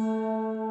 Música